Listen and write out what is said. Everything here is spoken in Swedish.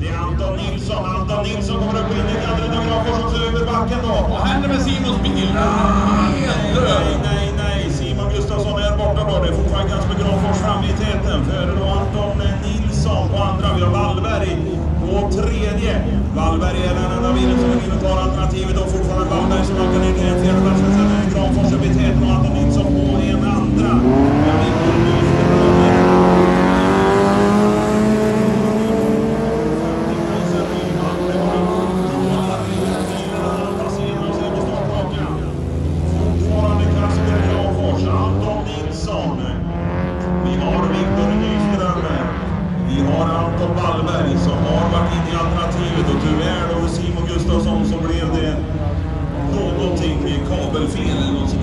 Det är Anton Nilsson. Anton Nilsson kommer upp in i nedre delen av Forsås över backen då. Vad händer med Simons bil? Ah, helt. Nej, nej, nej. Simon Gustafsson är borta då. Det är fortfarande ganska mycket Granfors framme i täten. Före då Anton Nilsson på andra. Vi har Wallberg på tredje. Wallberg är den enda bilen som är inne och tar alternativet och fortfarande Wallberg som halkar ner kabelfel eller något sånt